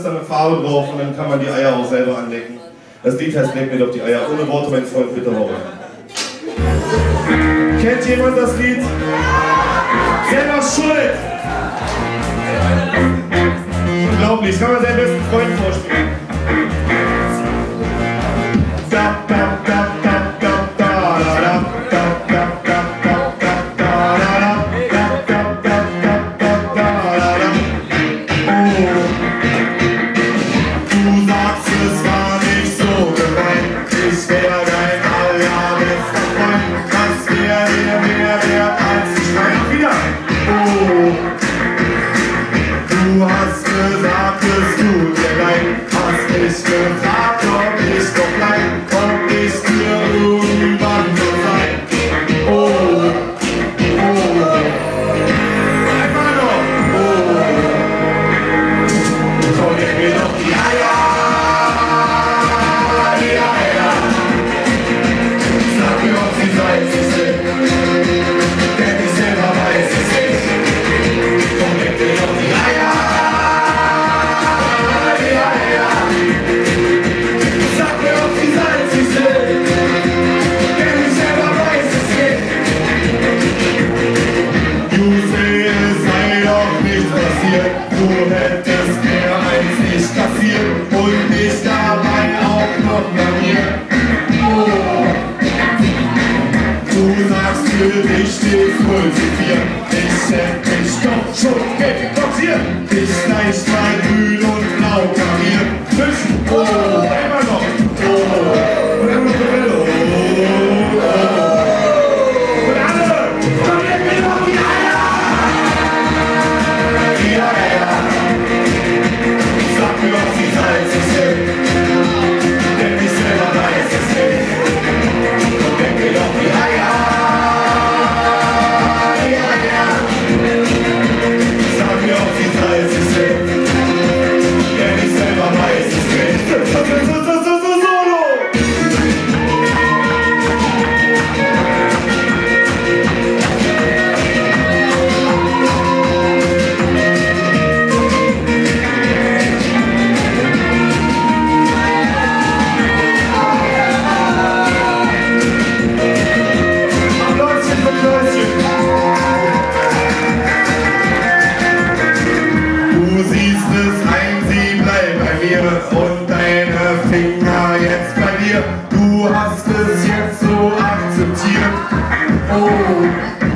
ist dann eine Farbe drauf und dann kann man die Eier auch selber anlecken. Das Lied heißt Leck mir doch die Eier. Ohne Worte, mein Freund, bitte hau Kennt jemand das Lied? Selber schuld! Unglaublich, kann man seinen besten Freunden vorspielen. This it's a, it's control, get it, come here, nice, my dude. und deine Finger jetzt bei dir. Du hast es jetzt so akzeptiert. Oh.